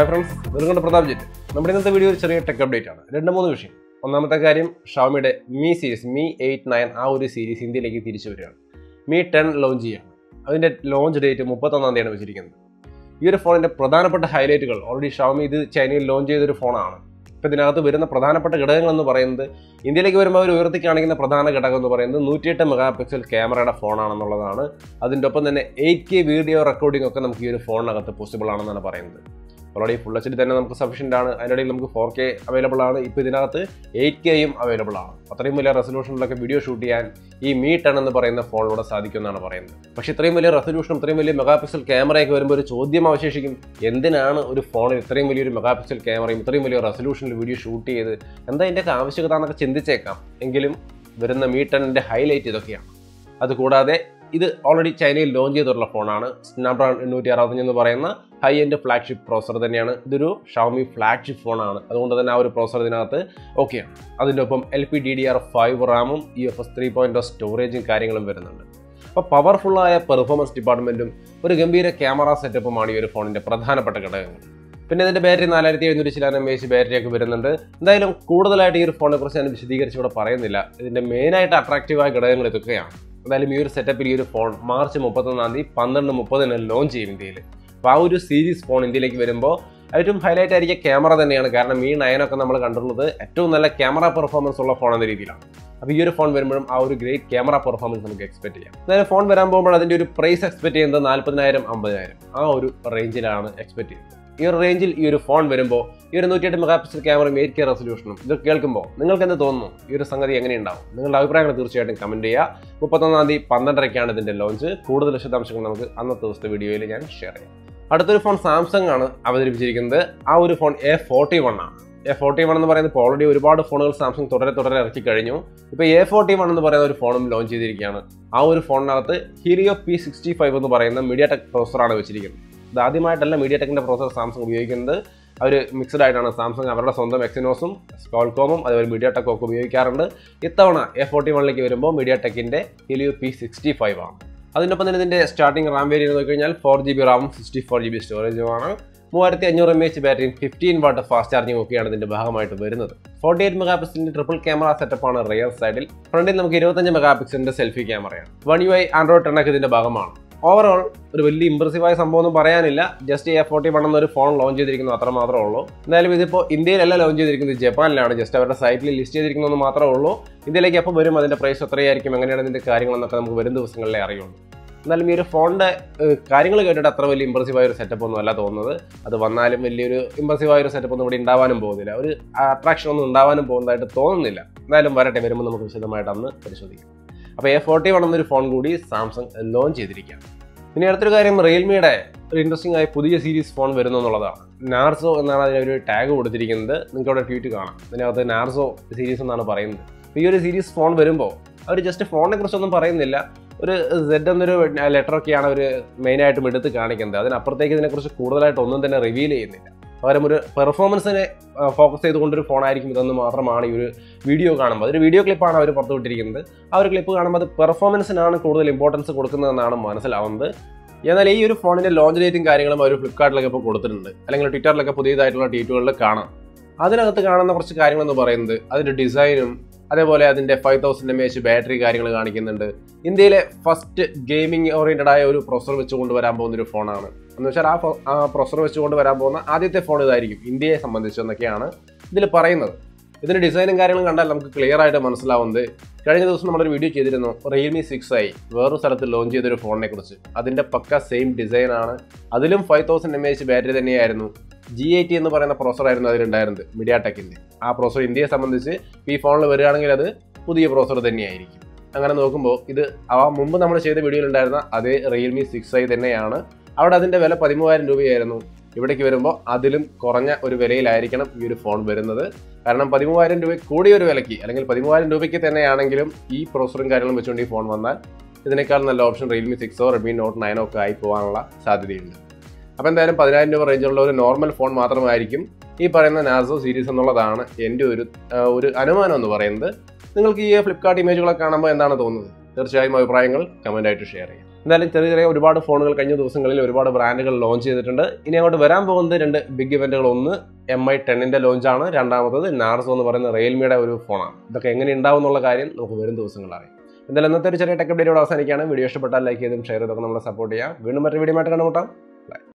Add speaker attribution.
Speaker 1: Hi friends വെറുതെ പ്രതാപ് ജിറ്റ്. നമ്മുടെ ഇന്നത്തെ വീഡിയോ ഒരു ചെറിയ ടെക് അപ്ഡേറ്റ് ആണ്. രണ്ട് മൂന്ന് വിഷയം. ഒന്നാമത്തെ കാര്യം ഷാമിയുടെ Mi series Mi eight nine ആ ഒരു സീരീസ് ഇന്ത്യയിലേക്ക് തിരിച്ചു വരികയാണ്. മീ ടെൻ ലോഞ്ച് ചെയ്യാണ്. അതിന്റെ ലോഞ്ച് ഡേറ്റ് മുപ്പത്തൊന്നാം തീയതിയാണ് വെച്ചിരിക്കുന്നത്. ഈ ഒരു ഫോണിന്റെ പ്രധാനപ്പെട്ട ഹൈലൈറ്റുകൾ ഓൾറെഡി ഷാമി ഇത് ചൈനയിൽ ലോഞ്ച് ചെയ്തൊരു ഫോണാണ് ഇപ്പം ഇതിനകത്ത് വരുന്ന പ്രധാനപ്പെട്ട ഘടകങ്ങൾ എന്ന് പറയുന്നത് ഇന്ത്യയിലേക്ക് വരുമ്പോൾ അവർ ഉയർത്തി കാണിക്കുന്ന പ്രധാന ഘടകം എന്ന് പറയുന്നത് നൂറ്റിയെട്ട് മെഗാ പിക്സൽ ക്യാമറയുടെ ഫോണാണെന്നുള്ളതാണ് അതിന്റെ ഒപ്പം തന്നെ എയ്റ്റ് കെ വീഡിയോ റെക്കോർഡിംഗ് ഒക്കെ നമുക്ക് ഈ ഒരു ഫോണിനകത്ത് പോസിബിൾ ആണെന്നാണ് പറയുന്നത്. ഓൾറെഡി ഫുൾ എച്ച് ഡി തന്നെ നമുക്ക് സഫീഷ്യന്റ് ആണ്. അതിനിടയിൽ നമുക്ക് ഫോർ കെ അവൈലബിൾ ആണ്. ഇപ്പോൾ ഇതിനകത്ത് എയ്റ്റ് കെയും അവൈലബിൾ ആണ്. അത്രയും വലിയ റെസൊല്യൂഷനിലൊക്കെ വീഡിയോ ഷൂട്ട് ചെയ്യാൻ ഈ മീ ടെൻ എന്ന് പറയുന്ന ഫോണിലൂടെ സാധിക്കുമെന്നാണ് പറയുന്നത്. പക്ഷേ ഇത്രയും വലിയ റെസൊല്യൂഷനും ഇത്രയും വലിയ മെഗാ പിക്സൽ ക്യാമറയൊക്കെ വരുമ്പോൾ ഒരു ചോദ്യം അവശേഷിക്കും. എന്തിനാണ് ഒരു ഫോണിൽ ഇത്രയും വലിയൊരു മെഗാ പിക്സൽ ക്യാമറയും ഇത്രയും വലിയ റെസൊല്യൂഷനിൽ വീഡിയോ ഷൂട്ട് ചെയ്ത്? എന്താ ഇതിന്റെയൊക്കെ ആവശ്യകത എന്നൊക്കെ ചിന്തിച്ചേക്കാം. എങ്കിലും വരുന്ന മീ ടെണ്ണിന്റെ ഹൈലൈറ്റ് ഇതൊക്കെയാണ്. അതുകൂടാതെ ഇത് ഓൾറെഡി ചൈനയിൽ ലോഞ്ച് ചെയ്തിട്ടുള്ള ഫോണാണ് സ്നാപ്ഡ്രാഗൺ എണ്ണൂറ്റി അറുപത്തഞ്ച് എന്ന് പറയുന്ന ഹൈ എൻഡ് ഫ്ലാഗ്ഷിപ്പ് പ്രോസർ തന്നെയാണ്. ഇതൊരു ഷവമി ഫ്ലാഗ്ഷിപ്പ് ഫോണാണ് അതുകൊണ്ട് തന്നെ ആ ഒരു പ്രോസർ ഇതിനകത്ത് ഓക്കെയാണ് അതിന്റെ ഒപ്പം L P D D R five റാമും E F S three point സ്റ്റോറേജും കാര്യങ്ങളും വരുന്നുണ്ട്. അപ്പോൾ പവർഫുള്ളായ പെർഫോമൻസ് ഡിപ്പാർട്ട്മെന്റും ഒരു ഗംഭീര ക്യാമറ സെറ്റപ്പുമാണ് ഈ ഒരു ഫോണിന്റെ പ്രധാനപ്പെട്ട ഘടകങ്ങൾ. പിന്നെ ഇതിന്റെ ബാറ്ററി നാലായിരത്തി എഴുന്നൂറ്റി ശിലാനം എച്ച് ബാറ്ററിയൊക്കെ വരുന്നുണ്ട്. എന്തായാലും കൂടുതലായിട്ട് ഈ ഒരു ഫോണിനെ കുറിച്ച് ഞാൻ വിശദീകരിച്ച് പറയുന്നില്ല. ഇതിന്റെ മെയിനായിട്ട് അട്രാക്റ്റീവായ ഘടകങ്ങൾ ഇതൊക്കെയാണ്. എന്തായാലും ഈ ഒരു സെറ്റപ്പിൽ ഈ ഒരു ഫോൺ മാർച്ച് മുപ്പത്തൊന്നാം തീയതി പന്ത്രണ്ട് മുപ്പതിന് ലോഞ്ച് ചെയ്യും ഇന്ത്യയിൽ. അപ്പോൾ ആ ഒരു സീരീസ് ഫോൺ ഇന്ത്യയിലേക്ക് വരുമ്പോൾ ഏറ്റവും ഹൈലൈറ്റ് ആയിരിക്കുക ക്യാമറ തന്നെയാണ്. കാരണം ഈ നയനൊക്കെ നമ്മൾ കണ്ടിട്ടുള്ളത് ഏറ്റവും നല്ല ക്യാമറ പെർഫോമൻസ് ഉള്ള ഫോൺ എന്ന രീതിയിലാണ്. അപ്പോൾ ഈ ഒരു ഫോൺ വരുമ്പോഴും ആ ഒരു ഗ്രേറ്റ് ക്യാമറ പെർഫോമൻസ് നമുക്ക് എക്സ്പെക്ട് ചെയ്യാം. അതായത് ഫോൺ വരാൻ പോകുമ്പോൾ അതിന്റെ ഒരു പ്രൈസ് എക്സ്പെക്ട് ചെയ്യുന്നത് നാൽപ്പതിനായിരം അമ്പതിനായിരം ആ ഒരു റേഞ്ചിലാണ് എക്സ്പെക്ട് ചെയ്യുന്നത്. ഈ ഒരു റേഞ്ചിൽ ഈ ഒരു ഫോൺ വരുമ്പോൾ ഈ ഒരു നൂറ്റിയെട്ട് മെഗാ പിക്സൽ ക്യാമറയും എയ്റ്റ് കെ റെസൊല്യൂഷനും ഇത് കേൾക്കുമ്പോൾ നിങ്ങൾക്ക് എന്ത് തോന്നുന്നു? ഈ ഒരു സംഗതി എങ്ങനെയുണ്ടാവും നിങ്ങളുടെ അഭിപ്രായങ്ങൾ തീർച്ചയായിട്ടും കമന്റ് ചെയ്യുക. മുപ്പത്തൊന്നാം തീയതി പന്ത്രണ്ടരയ്ക്കാണ് ഇതിന്റെ ലോഞ്ച് കൂടുതൽ വിശദാംശങ്ങൾ നമുക്ക് അന്നത്തെ ദിവസത്തെ വീഡിയോയിൽ ഞാൻ ഷെയർ ചെയ്യാം. അടുത്തൊരു ഫോൺ സാംസങ് ആണ് അവതരിപ്പിച്ചിരിക്കുന്നത്. ആ ഒരു ഫോൺ എ ഫോർട്ടി വൺ ആണ്. എ ഫോർട്ടി വൺ എന്ന് പറയുന്നത് ഇപ്പോൾ ഓൾറെഡി ഒരുപാട് ഫോണുകൾ സാംസങ് തുടരെ തുടരെ ഇറക്കി കഴിഞ്ഞു. ഇപ്പോൾ എ ഫോർട്ടി വൺ എന്ന് പറയുന്ന ഒരു ഫോണും ലോഞ്ച് ചെയ്തിരിക്കുകയാണ്. ആ ഒരു ഫോണിനകത്ത് ഹീലിയോ പി സിക്സ്റ്റി ഫൈവ് എന്ന് പറയുന്ന മീഡിയ ടെക് പ്രോസറാണ് വെച്ചിരിക്കുന്നത്. ഇത് ആദ്യമായിട്ടല്ല മീഡിയ ടെക്കിന്റെ പ്രോസർ സാംസങ് ഉപയോഗിക്കുന്നത്. അവർ മിക്സഡ് ആയിട്ടാണ് സാംസങ് അവരുടെ സ്വന്തം എക്സിനോസും സ്കോൾകോമും അതുപോലെ മീഡിയ ടെക്കും ഒക്കെ ഉപയോഗിക്കാറുണ്ട്. ഇത്തവണ എ ഫോർട്ടി വണ്ണിലേക്ക് വരുമ്പോൾ മീഡിയ ടെക്കിന്റെ ഹീലിയോ പി സിക്സ്റ്റി ഫൈവ് ആണ്. അതിനൊപ്പം തന്നെ ഇതിന്റെ സ്റ്റാർട്ടിംഗ് റാം വേരിയൻ നോക്കി കഴിഞ്ഞാൽ ഫോർ ജി ബി റാമും സിക്സ്റ്റി ഫോർ ജി ബി സ്റ്റോറേജുമാണ് മൂവായിരത്തി അഞ്ഞൂറ് എം എച്ച് ബാറ്ററിയും ഫിഫ്റ്റീൻ വാട്ട് ഫാസ്റ്റ് ചാർജിംഗ് ഒക്കെയാണ് ഇതിന്റെ ഭാഗമായിട്ട് വരുന്നത്. ഫോർട്ടി എയ്റ്റ് മെഗാ പിക്സലിന്റെ ട്രിപ്പിൾ ക്യാമറ സെറ്റപ്പാണ് റിയർ സൈഡിൽ ഫ്രണ്ടിൽ നമുക്ക് ഇരുപത്തഞ്ച് മെഗാ പിക്സലിന്റെ സെൽഫി ക്യാമറയാണ് one U I Android ten ഒക്കെ ഇതിന്റെ ഭാഗമാണ്. ഓവറോൾ ഒരു വലിയ ഇമ്പ്രസീവായ സംഭവം ഒന്നും പറയാനില്ല. ജസ്റ്റ് എ ഫോർട്ടി വൺ എന്നൊരു ഫോൺ ലോഞ്ച് ചെയ്തിരിക്കുന്നു അത്ര മാത്രമേ ഉള്ളൂ. എന്തായാലും ഇതിപ്പോൾ ഇന്ത്യയിലല്ല ലോഞ്ച് ചെയ്തിരിക്കുന്നത് ജപ്പാനിലാണ്. ജസ്റ്റ് അവരുടെ സൈറ്റിൽ ലിസ്റ്റ് ചെയ്തിരിക്കുന്നത് മാത്രമേ ഉള്ളൂ. ഇന്ത്യയിലേക്ക് എപ്പോൾ വരും അതിന്റെ പ്രൈസ് എത്രയായിരിക്കും എങ്ങനെയാണ് ഇതിന്റെ കാര്യങ്ങളെന്നൊക്കെ നമുക്ക് വരും ദിവസങ്ങളിലേ അറിയുള്ളൂ. എന്നാലും ഈ ഒരു ഫോണിന്റെ കാര്യങ്ങൾ കേട്ടിട്ട് അത്ര വലിയ ഇമ്പ്രസീവായ ഒരു സെറ്റപ്പ് ഒന്നും അല്ല തോന്നുന്നത്. അത് വന്നാലും വലിയൊരു ഇമ്പ്രസീവായ ഒരു സെറ്റപ്പ് ഒന്നും ഇവിടെ ഉണ്ടാവാനും പോകുന്നില്ല. ഒരു അട്രാക്ഷൻ ഒന്നും ഉണ്ടാവാനും പോകുന്നതായിട്ട് തോന്നുന്നില്ല. എന്തായാലും വരട്ടെ വരുമ്പോൾ നമുക്ക് വിശദമായിട്ട് അന്ന് പരിശോധിക്കാം. അപ്പോൾ എ ഫോർട്ടി വൺ എന്നൊരു ഫോൺ കൂടി സാംസങ് ലോഞ്ച് ചെയ്തിരിക്കുകയാണ്. പിന്നെ അടുത്തൊരു കാര്യം റിയൽമിയുടെ ഒരു ഇൻട്രസ്റ്റിംഗ് ആയ പുതിയ സീരീസ് ഫോൺ വരുന്നു എന്നുള്ളതാണ്. നാർസോ എന്നാണ് അതിനൊരു ടാഗ് കൊടുത്തിരിക്കുന്നത്. നിങ്ങൾക്ക് അവിടെ ട്വീറ്റ് കാണാം. ഇതിനകത്ത് നാർസോ സീരീസ് എന്നാണ് പറയുന്നത്. ഈ ഒരു സീരീസ് ഫോൺ വരുമ്പോൾ അവർ ജസ്റ്റ് ഫോണിനെ കുറിച്ചൊന്നും പറയുന്നില്ല. ഒരു സെഡ് എന്നൊരു ലെറ്ററൊക്കെയാണ് അവർ മെയിനായിട്ടും എടുത്ത് കാണിക്കുന്നത്. അതിനപ്പുറത്തേക്ക് ഇതിനെക്കുറിച്ച് കൂടുതലായിട്ട് ഒന്നും തന്നെ റിവീൽ ചെയ്യുന്നില്ല. പകരം ഒരു പെർഫോമൻസിനെ ഫോക്കസ് ചെയ്തുകൊണ്ടൊരു ഫോണായിരിക്കും ഇതെന്ന് മാത്രമാണ് ഈ ഒരു വീഡിയോ കാണുമ്പോൾ അതൊരു വീഡിയോ ക്ലിപ്പാണ് അവർ പുറത്തുവിട്ടിരിക്കുന്നത് ആ ഒരു ക്ലിപ്പ് കാണുമ്പോൾ അത് പെർഫോമൻസിനാണ് കൂടുതൽ ഇമ്പോർട്ടൻസ് കൊടുക്കുന്നതെന്നാണ് മനസ്സിലാവുന്നത്. എന്നാൽ ഈ ഒരു ഫോണിന്റെ ലോഞ്ച് ഡേറ്റും കാര്യങ്ങളും അവർ ഫ്ലിപ്കാർട്ടിലൊക്കെ ഇപ്പോൾ കൊടുത്തിട്ടുണ്ട്. അല്ലെങ്കിൽ ട്വിറ്ററിലൊക്കെ പുതിയതായിട്ടുള്ള ട്വീറ്റുകളിൽ കാണാം. അതിനകത്ത് കാണുന്ന കുറച്ച് കാര്യങ്ങളെന്ന് പറയുന്നത് അതിന്റെ ഡിസൈനും അതേപോലെ അതിന്റെ five thousand M H battery കാര്യങ്ങൾ കാണിക്കുന്നുണ്ട്. ഇന്ത്യയിലെ ഫസ്റ്റ് ഗെയിമിംഗ് ഓറിയന്റഡ് ആയ ഒരു പ്രൊസർ വെച്ച് കൊണ്ടുവരാൻ പോകുന്ന ഒരു ഫോണാണ് എന്ന് വെച്ചാൽ ആ പ്രൊസർ വെച്ചുകൊണ്ട് വരാൻ പോകുന്ന ആദ്യത്തെ ഫോൺ ഇതായിരിക്കും ഇന്ത്യയെ സംബന്ധിച്ചെന്നൊക്കെയാണ് ഇതിൽ പറയുന്നത്. ഇതിന്റെ ഡിസൈനും കാര്യങ്ങളും കണ്ടാൽ നമുക്ക് ക്ലിയർ ആയിട്ട് മനസ്സിലാവുന്നത്. കഴിഞ്ഞ ദിവസം നമ്മളൊരു വീഡിയോ ചെയ്തിരുന്നു റിയൽമി സിക്സ് ഐ വേറൊരു സ്ഥലത്ത് ലോഞ്ച് ചെയ്തൊരു ഫോണിനെ കുറിച്ച് അതിന്റെ പക്ക സെയിം ഡിസൈൻ ആണ്. അതിലും five thousand M H battery തന്നെയായിരുന്നു. ജി ഐ ടി എന്ന് പറയുന്ന പ്രോസറായിരുന്നു അതിലുണ്ടായിരുന്നത് മീഡിയ ടെക്കിന്റെ ആ പ്രോസർ ഇന്ത്യയെ സംബന്ധിച്ച് ഈ ഫോണിൽ വരികയാണെങ്കിൽ അത് പുതിയ പ്രോസർ തന്നെയായിരിക്കും. അങ്ങനെ നോക്കുമ്പോൾ ഇത് ആ മുമ്പ് നമ്മൾ ചെയ്ത വീഡിയോയിൽ ഉണ്ടായിരുന്ന അതേ റിയൽമി സിക്സ് ഐ തന്നെയാണ് അവിടെ അതിന്റെ വില പതിമൂവായിരം രൂപയായിരുന്നു. ഇവിടേക്ക് വരുമ്പോൾ അതിലും കുറഞ്ഞ ഒരു വിലയിലായിരിക്കണം ഈ ഒരു ഫോൺ വരുന്നത്. കാരണം പതിമൂവായിരം രൂപ കൂടിയ ഒരു വിലയ്ക്ക് അല്ലെങ്കിൽ പതിമൂവായിരം രൂപയ്ക്ക് തന്നെയാണെങ്കിലും ഈ പ്രോസറും കാര്യങ്ങളും വെച്ചുകൊണ്ട് ഈ ഫോൺ വന്നാൽ ഇതിനേക്കാൾ നല്ല ഓപ്ഷൻ റിയൽമി സിക്സോ റെഡ്മി നോട്ട് നയനോ ഒക്കെ ആയി പോകാനുള്ള സാധ്യതയുണ്ട്. അപ്പോൾ എന്തായാലും പതിനായിരം രൂപ റേഞ്ചുള്ള ഒരു നോർമൽ ഫോൺ മാത്രമായിരിക്കും ഈ പറയുന്ന നാസോ സീരീസ് എന്നുള്ളതാണ് എന്റെ ഒരു ഒരു അനുമാനം എന്ന് പറയുന്നത്. നിങ്ങൾക്ക് ഈ ഫ്ലിപ്കാർട്ട് ഇമേജുകളൊക്കെ കാണുമ്പോൾ എന്താണ് തോന്നുന്നത്? തീർച്ചയായും അഭിപ്രായങ്ങൾ കമന്റായിട്ട് ഷെയർ ചെയ്യാം. എന്തായാലും ചെറിയ ചെറിയ ഒരുപാട് ഫോണുകൾ കഴിഞ്ഞ ദിവസങ്ങളിൽ ഒരുപാട് ബ്രാൻഡുകൾ ലോഞ്ച് ചെയ്തിട്ടുണ്ട്. ഇനി അങ്ങോട്ട് വരാൻ പോകുന്നത് രണ്ട് ബിഗ് ഇവന്റുകൾ ഒന്ന് എം ഐ ടെന്നിന്റെ ലോഞ്ചാണ് രണ്ടാമത്തത് നാർസോ എന്ന് പറയുന്ന റിയൽമിയുടെ ഒരു ഫോണാണ് ഇതൊക്കെ എങ്ങനെ ഉണ്ടാവും എന്നുള്ള കാര്യം നമുക്ക് വരും ദിവസങ്ങളിൽ അറിയാം. എന്തായാലും ഇന്നത്തെ ഒരു ചെറിയ ടെക് അപ്ഡേറ്റ് അവസാനിക്കുകയാണ്. വീഡിയോ ഇഷ്ടപ്പെട്ടാൽ ലൈക്ക് ചെയ്തും ഷെയർ ചെയ്തൊക്കെ നമ്മളെ സപ്പോർട്ട് ചെയ്യാം. വീണ്ടും മറ്റൊരു വീഡിയോ ആയിട്ട് കണ്ടുമുട്ടാം.